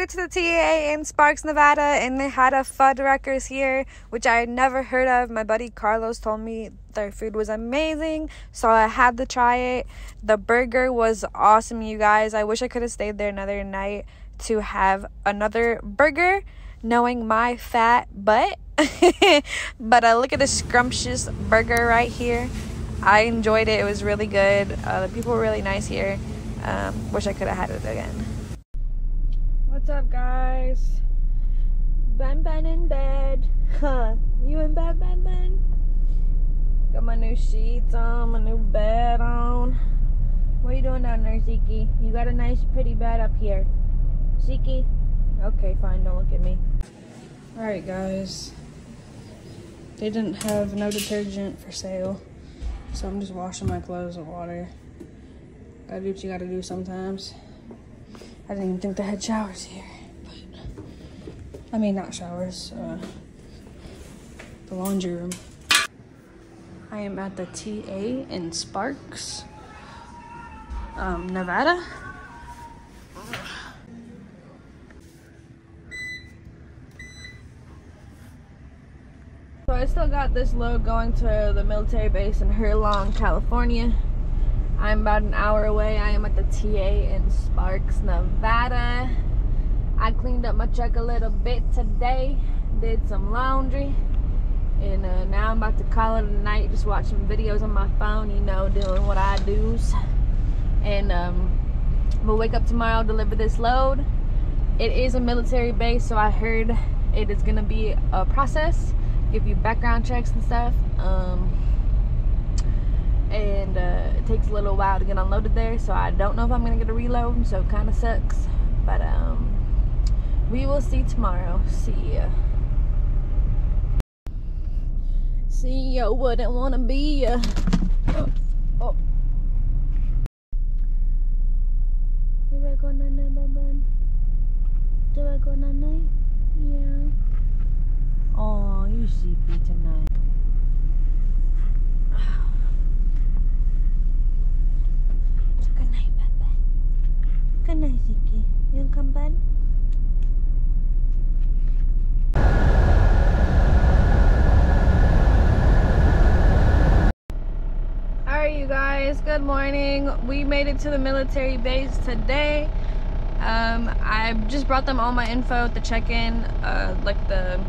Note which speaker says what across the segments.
Speaker 1: It
Speaker 2: to the TA in Sparks, Nevada, and they had a Fuddruckers here, which I had never heard of. My buddy Carlos told me their food was amazing, so I had to try it. The burger was awesome, you guys. I wish I could have stayed there another night to have another burger, knowing my fat butt. but uh, look at this scrumptious burger right here. I enjoyed it. It was really good. Uh, the people were really nice here. Um, wish I could have had it again. What's up, guys? Ben Ben in bed. Huh? You in bed, Ben Ben? Got my new sheets on, my new bed on. What are you doing down there, Zeke? You got a nice, pretty bed up here. Zeke? Okay, fine. Don't look at me. Alright, guys. They didn't have no detergent for sale. So I'm just washing my clothes with water. Gotta do what you gotta do sometimes. I didn't even think they had showers here. But I mean, not showers. Uh, the laundry room. I am at the TA in Sparks, um, Nevada. So I still got this load going to the military base in Herlong, California. I'm about an hour away. I am at the TA in Sparks, Nevada. I cleaned up my truck a little bit today, did some laundry, and uh, now I'm about to call it a night, just watching videos on my phone, you know, doing what I do. And um, we'll wake up tomorrow, deliver this load. It is a military base, so I heard it is gonna be a process, give you background checks and stuff. Um, and uh, it takes a little while to get unloaded there so I don't know if I'm gonna get a reload so it kind of sucks but um we will see tomorrow see ya see ya wouldn't wanna be ya oh, oh. Do I go night night, bun? Do I go night night? Yeah. Oh, you sleepy tonight. Good night, Papa. Good night, Ziki. You want to come bed? Alright, you guys. Good morning. We made it to the military base today. Um, I just brought them all my info at the check-in, uh, like the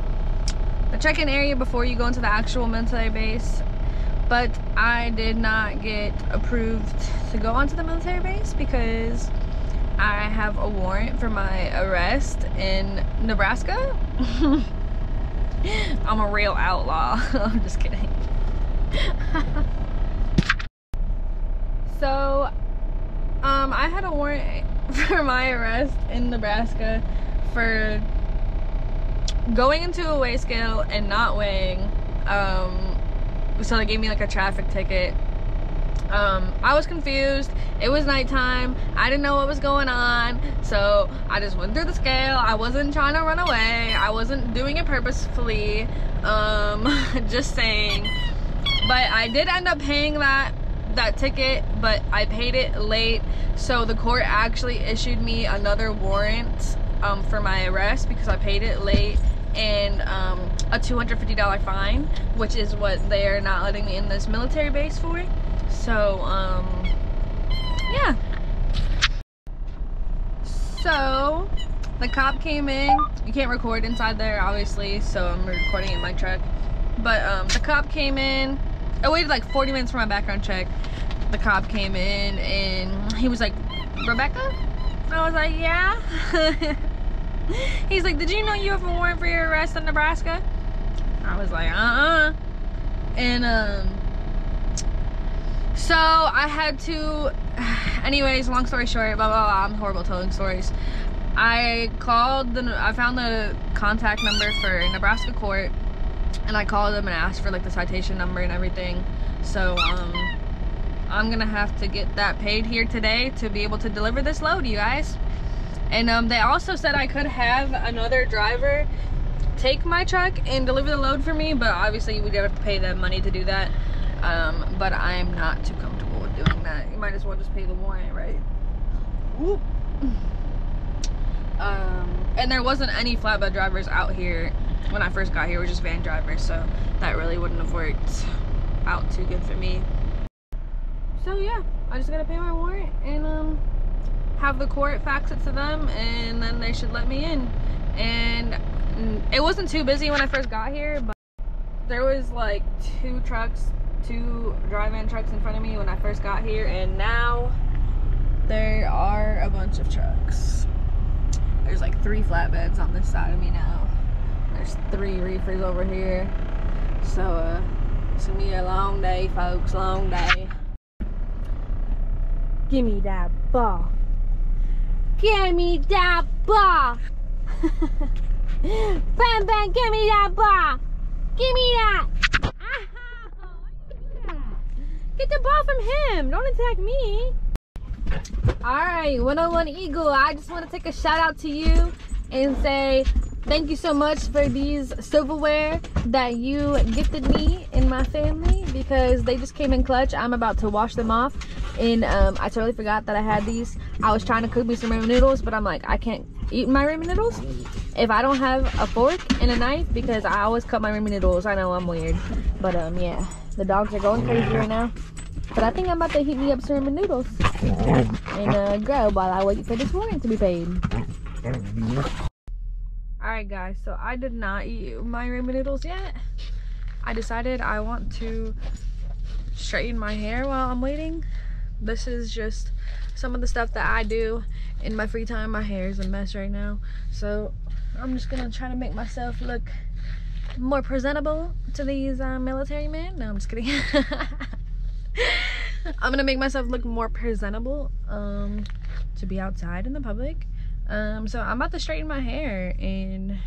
Speaker 2: the check-in area before you go into the actual military base but I did not get approved to go onto the military base because I have a warrant for my arrest in Nebraska. I'm a real outlaw. I'm just kidding. so, um, I had a warrant for my arrest in Nebraska for going into a weigh scale and not weighing. Um, so they gave me like a traffic ticket. Um i was confused. It was nighttime. I didn't know what was going on. So i just went through the scale. I wasn't trying to run away. I wasn't doing it purposefully um just saying. But i did end up paying that that ticket but i paid it late so the court actually issued me another warrant
Speaker 1: um, for my arrest because I paid it late and um, a $250 fine, which is what they're not letting me in this military base for. So, um, yeah. So, the cop came in. You can't record inside there, obviously, so I'm recording in my truck. But um, the cop came in. I waited like 40 minutes for my background check. The cop came in and he was like, Rebecca? I was like, yeah. He's like, did you know you have a warrant for your arrest in Nebraska? I was like, uh-uh. And, um, so I had to, anyways, long story short, blah, blah, blah, I'm horrible telling stories. I called the, I found the contact number for Nebraska court and I called them and asked for like the citation number and everything. So, um, I'm gonna have to get that paid here today to be able to deliver this load, you guys. And um, they also said I could have another driver take my truck and deliver the load for me, but obviously we'd have to pay them money to do that. Um, but I'm not too comfortable with doing that. You might as well just pay the warrant, right? Whoop. Um, and there wasn't any flatbed drivers out here when I first got here. Was just van drivers, so that really wouldn't have worked out too good for me. So yeah, I just gotta pay my warrant and um have the court fax it to them and then they should let me in and it wasn't too busy when I first got here but there was like two trucks two drive-in trucks in front of me when I first got here and now there are a bunch of trucks there's like three flatbeds on this side of me now there's three reefers over here so uh it's gonna be a long day folks long day give me that ball Give me that ball. bam, bam, give me that ball. Give me that. Get the ball from him. Don't attack me. Alright, 101 Eagle. I just want to take a shout out to you and say thank you so much for these silverware that you gifted me and my family because they just came in clutch. I'm about to wash them off and um, I totally forgot that I had these. I was trying to cook me some ramen noodles, but I'm like, I can't eat my ramen noodles if I don't have a fork and a knife because I always cut my ramen noodles. I know I'm weird, but um, yeah, the dogs are going crazy right now. But I think I'm about to heat me up some ramen noodles and uh, grow while I wait for this warrant to be paid. Alright guys, so I did not eat my ramen noodles yet. I decided I want to straighten my hair while I'm waiting this is just some of the stuff that I do in my free time. My hair is a mess right now. So I'm just gonna try to make myself look more presentable to these uh, military men. No, I'm just kidding. I'm gonna make myself look more presentable um, to be outside in the public. Um, so I'm about to straighten my hair and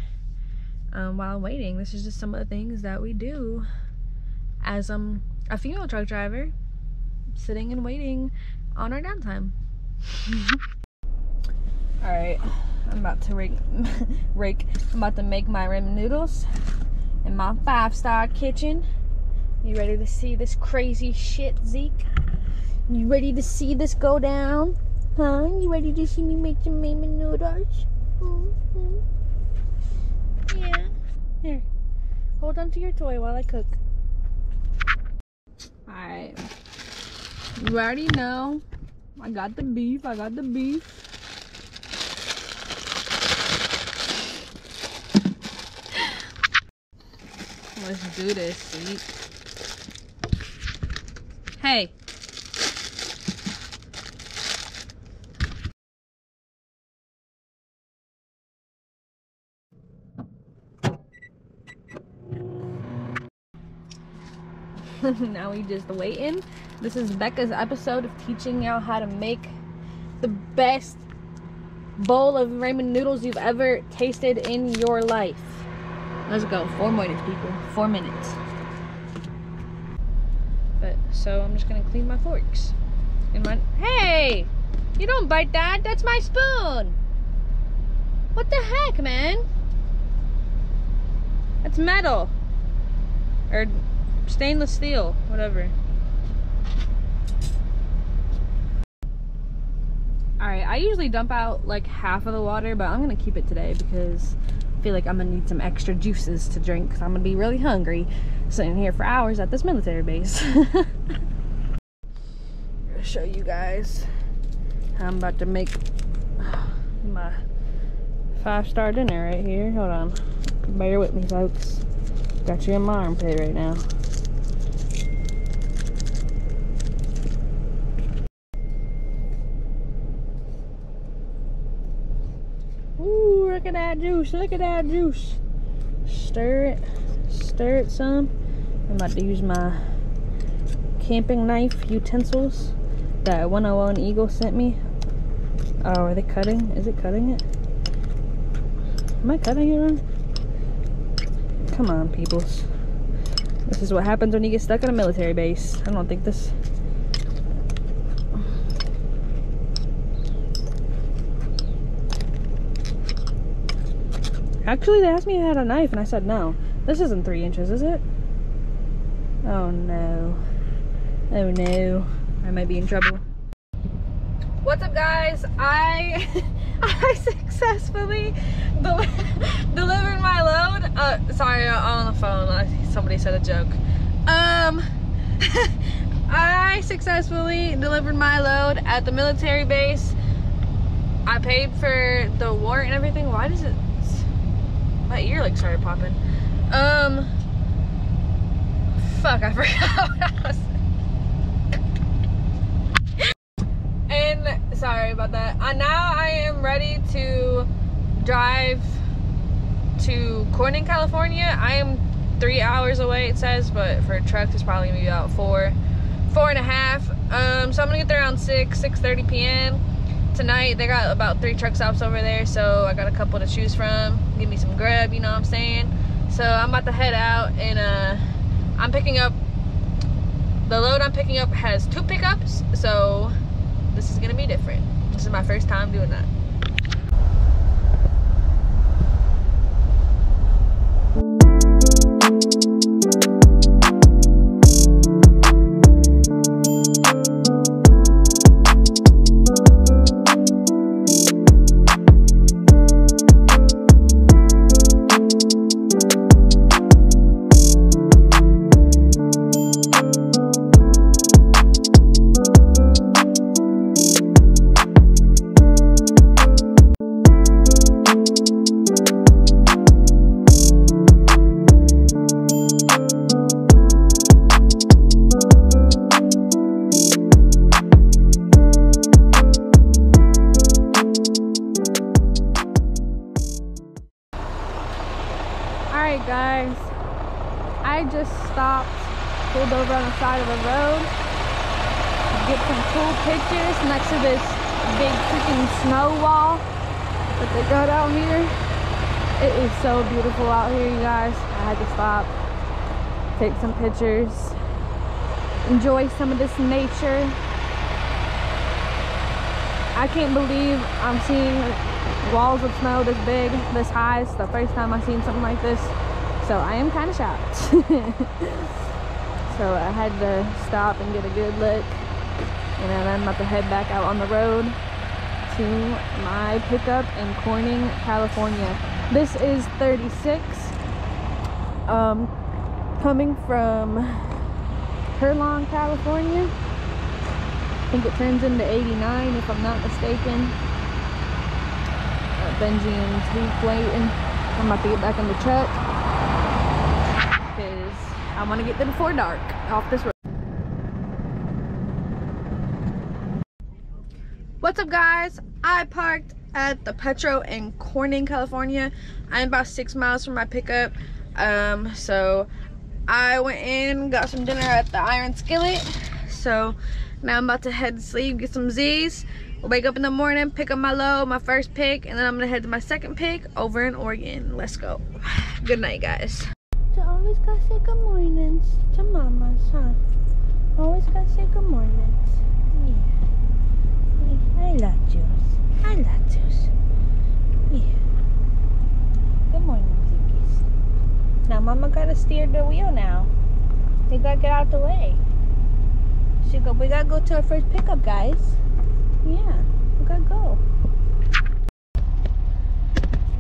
Speaker 1: um, while waiting, this is just some of the things that we do as um, a female truck driver sitting and waiting on our downtime. All right, I'm about to rake, rake, I'm about to make my ramen noodles in my five-star kitchen. You ready to see this crazy shit, Zeke? You ready to see this go down? Huh? You ready to see me make some ramen noodles? Mm -hmm. Yeah. Here. Hold on to your toy while I cook. Alright. You already know. I got the beef. I got the beef. Let's do this, see? Hey. now we just waiting. This is Becca's episode of teaching y'all how to make the best bowl of ramen noodles you've ever tasted in your life. Let's go. Four minutes, people. Four minutes. But so I'm just gonna clean my forks. And my hey, you don't bite that. That's my spoon. What the heck, man? That's metal. Or stainless steel, whatever. All right, I usually dump out like half of the water, but I'm gonna keep it today because I feel like I'm gonna need some extra juices to drink because I'm gonna be really hungry sitting here for hours at this military base. show you guys how I'm about to make my five-star dinner right here. Hold on. Bear with me, folks. Got you in my armpit right now. Ooh, look at juice. Look at that juice. Stir it. Stir it some. I'm about to use my camping knife utensils that 101 Eagle sent me. Oh, are they cutting? Is it cutting it? Am I cutting it wrong? Come on, peoples. This is what happens when you get stuck in a military base. I don't think this... Actually, they asked me if I had a knife, and I said no. This isn't three inches, is it? Oh, no. Oh, no. I might be in trouble. What's up, guys? I I successfully del delivered my load. Uh, sorry, on the phone. Somebody said a joke. Um, I successfully delivered my load at the military base. I paid for the warrant and everything. Why does it? My ear like started popping. Um, fuck, I forgot what I was And sorry about that. Uh, now I am ready to drive to Corning, California. I am three hours away, it says, but for a truck, it's probably gonna be about four, four and a half. Um, so I'm gonna get there around 6, 6.30 p.m. Tonight, they got about three truck stops over there, so I got a couple to choose from. Give me some grub, you know what I'm saying? So I'm about to head out, and uh, I'm picking up, the load I'm picking up has two pickups, so this is gonna be different. This is my first time doing that. It is so beautiful out here, you guys. I had to stop, take some pictures, enjoy some of this nature. I can't believe I'm seeing walls of snow this big, this high. It's the first time I've seen something like this. So I am kind of shocked. so I had to stop and get a good look. And then I'm about to head back out on the road to my pickup in Corning, California. This is 36. Um, coming from Herlong, California. I think it turns into 89 if I'm not mistaken. Uh, Benji and waiting. I'm about to get back in the truck because I want to get there before dark off this road. What's up guys? I parked at the Petro in Corning, California. I'm about six miles from my pickup. Um, so I went in, got some dinner at the Iron Skillet. So now I'm about to head to sleep, get some Z's, wake up in the morning, pick up my load, my first pick, and then I'm gonna head to my second pick over in Oregon. Let's go. Good night, guys.
Speaker 2: So always gotta say good mornings to mamas, huh? Always gotta say good mornings. Yeah. I love juice. I love juice. Yeah. Good morning, Ziggies. Now mama gotta steer the wheel now. We gotta get out the way. She go, we gotta go to our first pickup, guys. Yeah. We
Speaker 1: Okay, go.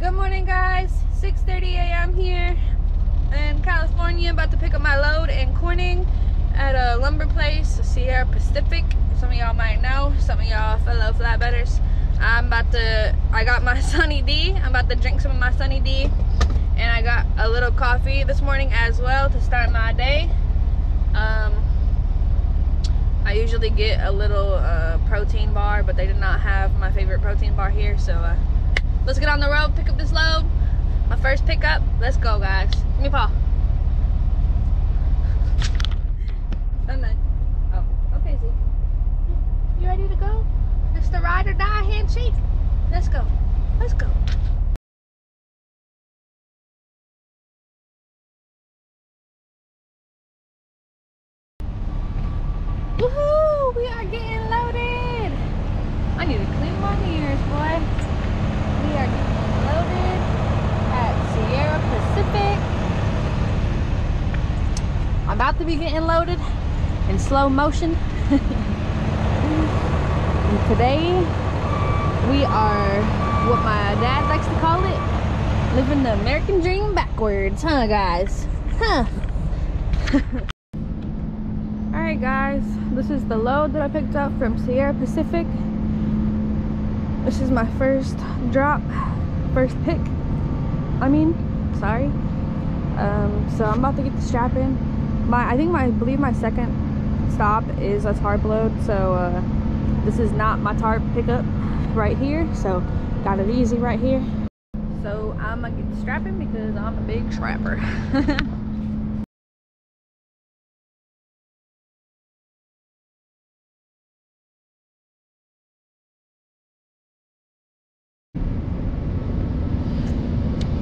Speaker 1: Good morning, guys. 6:30 a.m. here in California. About to pick up my load in Corning at a lumber place, Sierra Pacific. Some of y'all might know. Some of y'all fellow flatbedders. I'm about to. I got my Sunny D. I'm about to drink some of my Sunny D, and I got a little coffee this morning as well to start my day. Um, I usually get a little uh, protein bar, but they did not have my favorite protein bar here, so uh, let's get on the road, pick up this load. My first pickup. Let's go, guys. Give me paw. Z. You ready to go? It's the ride or die handshake. Let's go. Let's go. Woohoo! We are getting loaded. I need to clean my ears, boy. We are getting loaded at Sierra Pacific. I'm about to be getting loaded in slow motion. today we are what my dad likes to call it living the American dream backwards, huh, guys? Huh. Alright guys, this is the load that I picked up from Sierra Pacific. This is my first drop, first pick. I mean, sorry. Um, so I'm about to get the strap in. My, I think my, I believe my second stop is a tarp load. So uh, this is not my tarp pickup right here. So got it easy right here. So I'm gonna get the strap in because I'm a big strapper.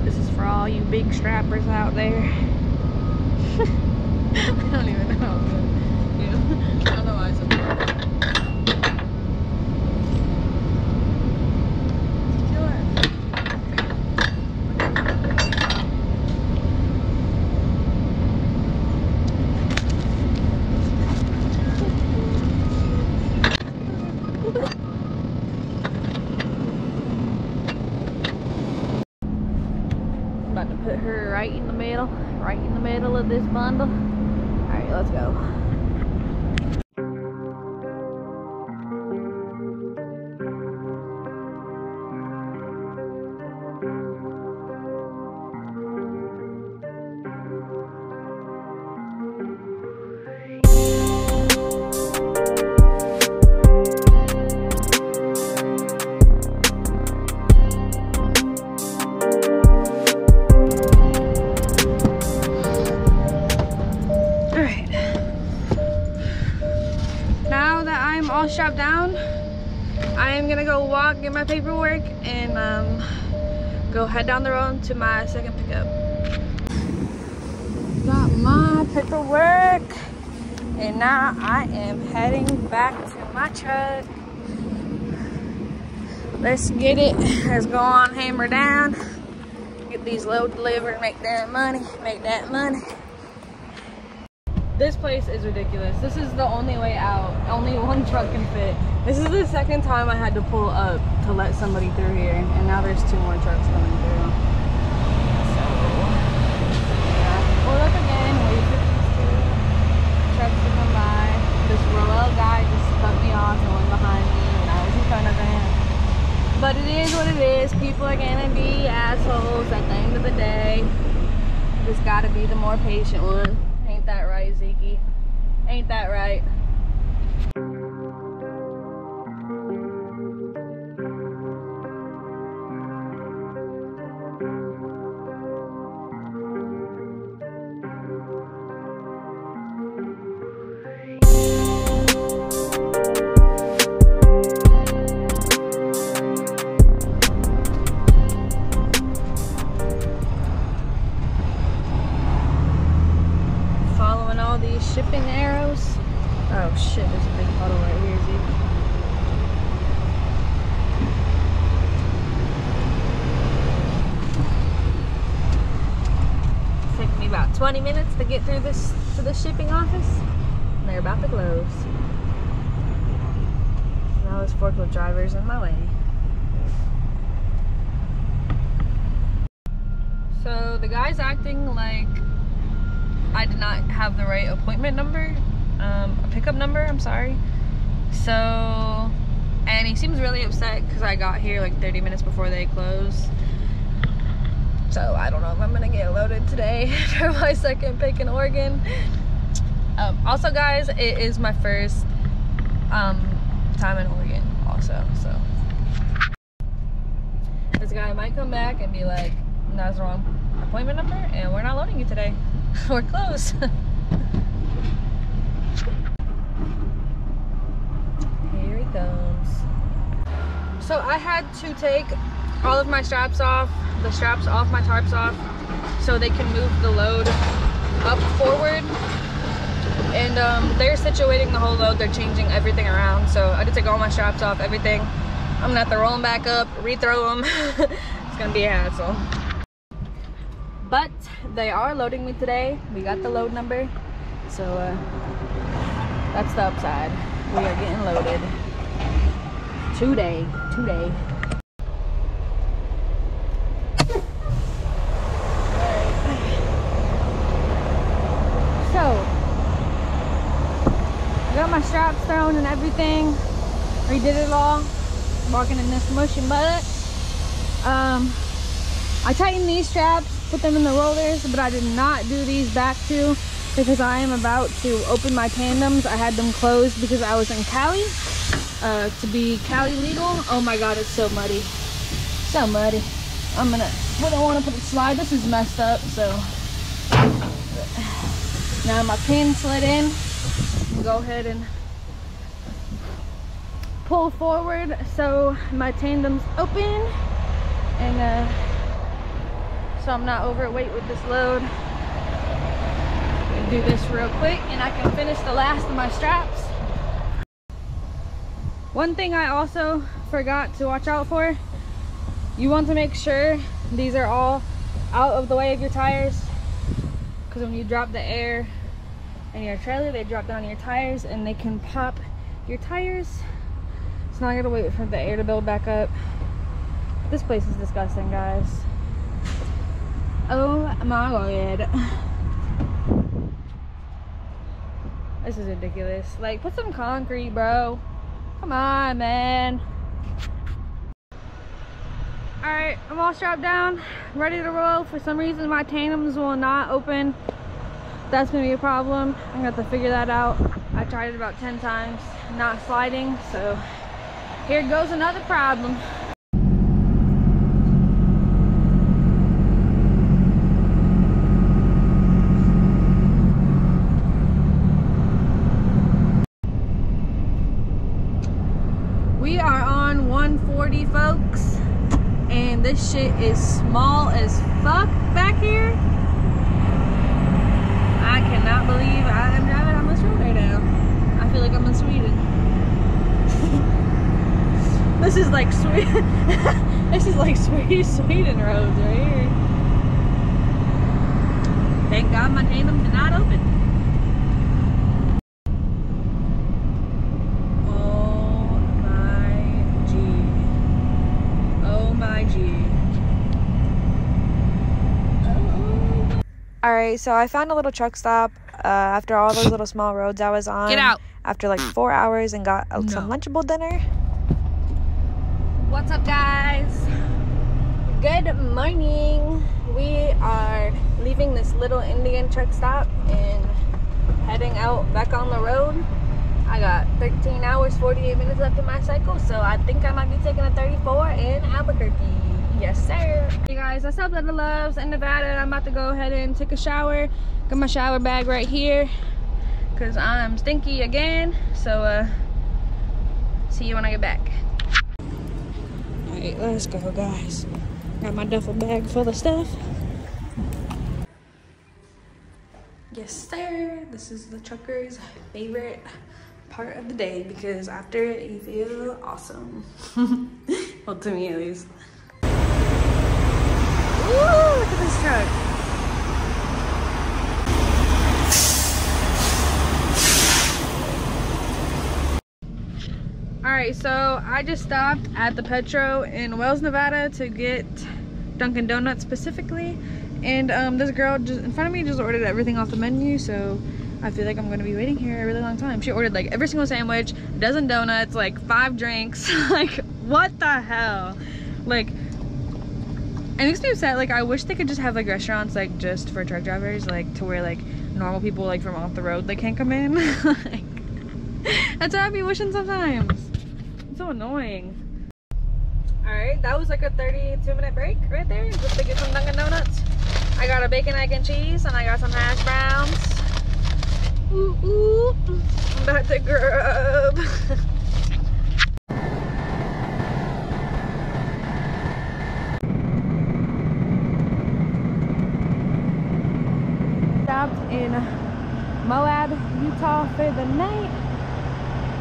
Speaker 1: This is for all you big strappers out there. head down the road to my second pickup. Got my paperwork, and now I am heading back to my truck. Let's get it. Let's go on, hammer down, get these loads delivered, make that money, make that money. This place is ridiculous. This is the only way out. Only one truck can fit. This is the second time I had to pull up to let somebody through here, and now there's two more trucks coming through. So, yeah. Pull up again, wait for these two trucks to come by. This Roehl guy just cut me off and went behind me when I was in front of him. But it is what it is. People are gonna be assholes at the end of the day. Just gotta be the more patient one. Ain't that right, Zeke? Ain't that right? This to the shipping office. And they're about to close. Now this forklift driver's in my way. So the guy's acting like I did not have the right appointment number, um, a pickup number, I'm sorry. So, and he seems really upset because I got here like 30 minutes before they close. So I don't know if I'm gonna get loaded today for my second pick in Oregon. Um, also guys, it is my first um, time in Oregon also, so. This guy might come back and be like, that's the wrong appointment number and we're not loading you today. we're closed. Here he comes. So I had to take all of my straps off, the straps off my tarps off, so they can move the load up forward. And um, they're situating the whole load, they're changing everything around. So I had to take all my straps off, everything. I'm gonna have to roll them back up, rethrow them. it's gonna be a hassle but they are loading me today we got the load number so uh, that's the upside we are getting loaded today today so I got my thrown and everything redid it all walking in this mushy mud um I tightened these straps put them in the rollers, but I did not do these back two because I am about to open my tandems. I had them closed because I was in Cali uh, to be Cali legal. Oh my God, it's so muddy. So muddy. I'm gonna, we don't wanna put it slide. This is messed up, so. Now my pin slid in. Go ahead and pull forward so my tandem's open and uh, so I'm not overweight with this load. Do this real quick and I can finish the last of my straps. One thing I also forgot to watch out for, you want to make sure these are all out of the way of your tires because when you drop the air in your trailer, they drop down your tires and they can pop your tires. So now I gotta wait for the air to build back up. This place is disgusting, guys. Oh my god. This is ridiculous. Like, put some concrete, bro. Come on, man. Alright, I'm all strapped down, ready to roll. For some reason, my tandems will not open. That's gonna be a problem. I have to figure that out. I tried it about 10 times, not sliding, so here goes another problem. we are on 140 folks and this shit is small as fuck back here. I cannot believe I am driving on this road right now. I feel like I'm in Sweden this is like sweet this is like sweet Sweden roads right here thank god my tandem did not open Oh my G. Oh my G.
Speaker 2: Alright, so I found a little truck stop uh, after all those little small roads I was on.
Speaker 1: Get out.
Speaker 2: After like four hours and got uh, no. some Lunchable dinner.
Speaker 1: What's up, guys? Good morning. We are leaving this little Indian truck stop and heading out back on the road. I got 13 hours, 48 minutes left in my cycle, so I think I might be taking a 34 in Albuquerque. Yes, sir. Hey guys, what's up at the Loves in Nevada. I'm about to go ahead and take a shower. Got my shower bag right here because I'm stinky again. So, uh, see you when I get back.
Speaker 2: All right, let's go, guys. Got my duffel bag full of stuff. Yes, sir. This is the trucker's favorite part of the day because after it, you feel awesome. well, to me at least. Ooh, look at this truck.
Speaker 1: Right, so I just stopped at the Petro in Wells, Nevada to get Dunkin' Donuts specifically. And um, this girl just in front of me just ordered everything off the menu, so I feel like I'm gonna be waiting here a really long time. She ordered like every single sandwich, a dozen donuts, like five drinks. like, what the hell? Like, it makes me upset. Like, I wish they could just have like restaurants like just for truck drivers, like to where like normal people like from off the road they can't come in. like, that's what I'd be wishing sometimes. So annoying. All right, that was like a 32 minute break right there just to get some Dunkin' Donuts. I got a bacon, egg, and cheese, and I got some hash browns. Ooh, ooh. I'm about to grub. Stopped in Moab, Utah for the night.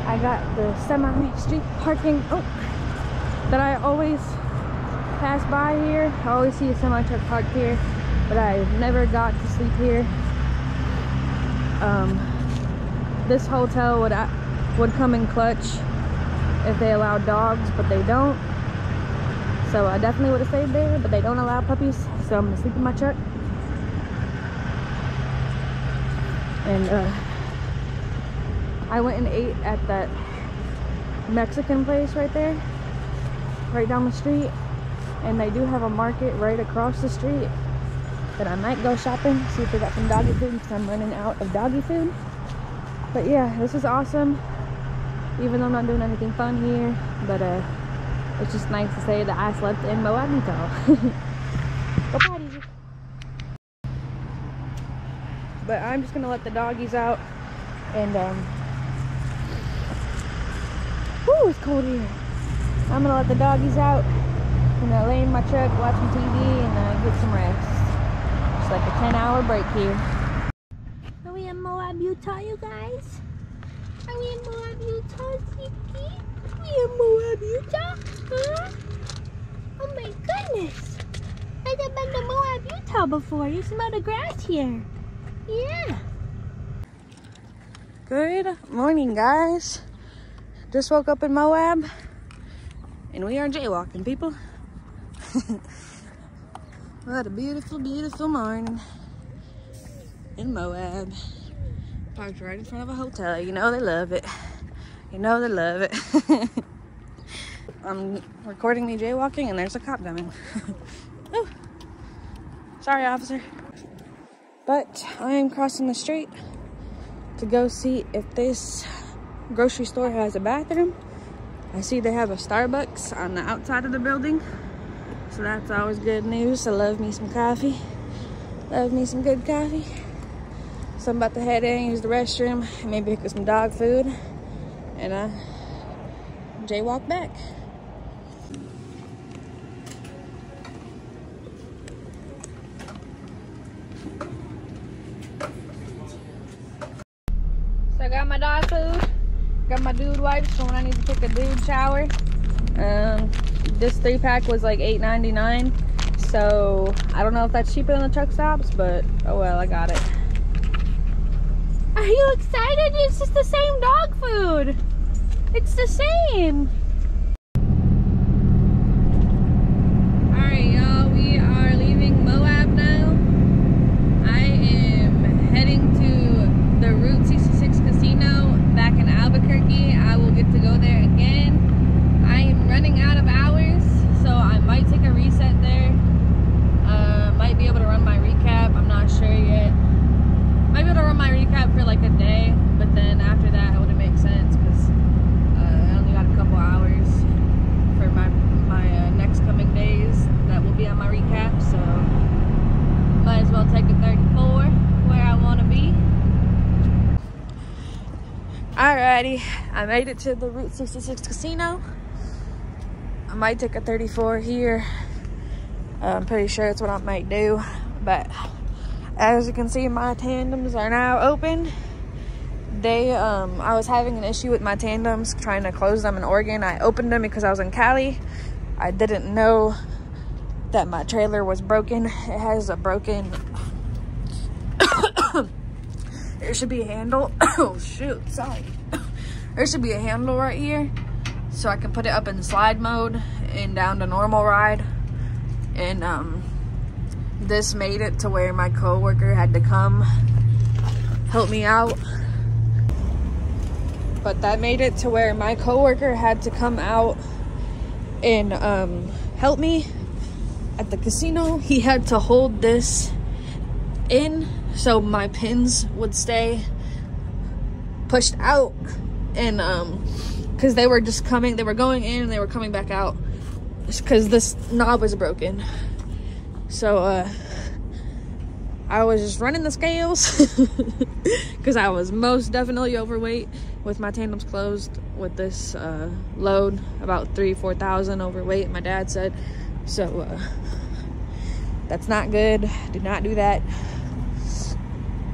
Speaker 1: I got the semi-street parking oh, that I always pass by here. I always see a semi-truck parked here, but I never got to sleep here. Um, this hotel would would come in clutch if they allowed dogs, but they don't. So I definitely would have stayed there, but they don't allow puppies, so I'm gonna sleep in my truck. And uh, I went and ate at that Mexican place right there, right down the street. And they do have a market right across the street that I might go shopping, see if they got some doggy food because I'm running out of doggy food. But yeah, this is awesome. Even though I'm not doing anything fun here, but uh, it's just nice to say that I slept in Moab, go. But I'm just gonna let the doggies out and um, whoo, it's cold here. I'm gonna let the doggies out. I'm gonna lay in my truck, watch some TV, and uh, get some rest. It's like a 10 hour break here.
Speaker 3: Are we in Moab, Utah, you guys? Are we in Moab, Utah, Ziki? Are we in Moab, Utah? Huh? Oh my goodness. I have been to Moab, Utah before. You smell the grass here. Yeah.
Speaker 1: Good morning, guys. Just woke up in Moab, and we are jaywalking, people. What a beautiful, beautiful morning in Moab. Parked right in front of a hotel. You know they love it. You know they love it. I'm recording me jaywalking and there's a cop coming. Sorry, officer. But I am crossing the street to go see if this grocery store has a bathroom. I see they have a Starbucks on the outside of the building. So that's always good news. I love me some coffee. Love me some good coffee. So I'm about to head in, use the restroom, maybe pick up some dog food, and uh, jaywalk back. So I got my dog food, got my dude wipes for when I need to take a dude shower. Um, this three pack was like $8.99 so I don't know if that's cheaper than the truck stops but oh well I got it
Speaker 3: Are you excited? It's just the same dog food. It's the same.
Speaker 1: Alright y'all, we are leaving Moab now. I am heading to the Route 66 Casino back in Albuquerque. I will get to go there again. I am running out of hours, so I might take a reset there. Uh, might be able to run my recap, I'm not sure yet. Might be able to run my recap for like a day, but then after that it wouldn't make sense because uh, I only got a couple hours for my my uh, next coming days that will be on my recap, so might as well take a 34 where I want to be. Alrighty, I made it to the Route 66 casino. I might take a 34 here. I'm pretty sure it's what I might do, but as you can see, my tandems are now open. They, um, I was having an issue with my tandems, trying to close them in Oregon. I opened them because I was in Cali. I didn't know that my trailer was broken. It has a broken. there should be a handle. oh shoot, sorry. there should be a handle right here. so I can put it up in slide mode and down to normal ride. And um, this made it to where my coworker had to come help me out. But that made it to where my coworker had to come out and um, help me at the casino. He had to hold this in so my pins would stay pushed out and um because they were just coming they were going in and they were coming back out because this knob was broken so uh I was just running the scales because I was most definitely overweight with my tandems closed with this uh, load about three four thousand overweight my dad said. So uh, that's not good. Do not do that.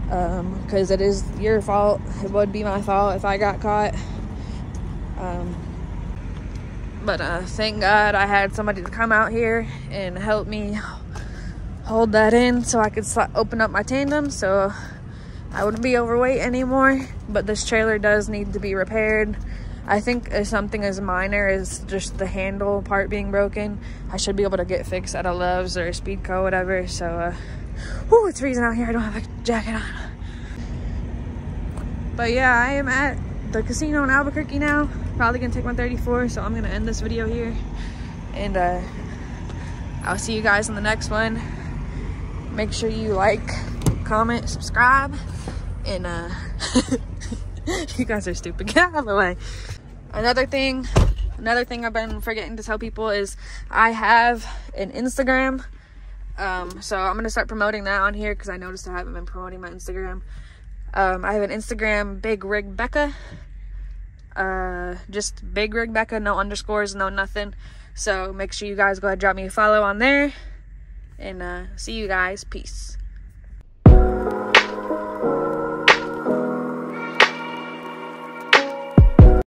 Speaker 1: Because um, it is your fault. It would be my fault if I got caught. Um, but uh, thank God I had somebody to come out here and help me hold that in so I could open up my tandem so I wouldn't be overweight anymore. But this trailer does need to be repaired. I think something as minor as just the handle part being broken, I should be able to get fixed at a Love's or a Speedco, whatever. So, uh, it's freezing out here. I don't have a jacket on. But yeah, I am at the casino in Albuquerque now. Probably gonna take 134, so I'm gonna end this video here. And uh, I'll see you guys in the next one make sure you like, comment, subscribe, and uh, you guys are stupid. Get out of the way. Another thing, another thing I've been forgetting to tell people is I have an Instagram. Um, so I'm gonna start promoting that on here because I noticed I haven't been promoting my Instagram. Um, I have an Instagram, Big Rig Becca. Uh, just Big Rig Becca, no underscores, no nothing. So make sure you guys go ahead and drop me a follow on there and uh, see you guys. Peace.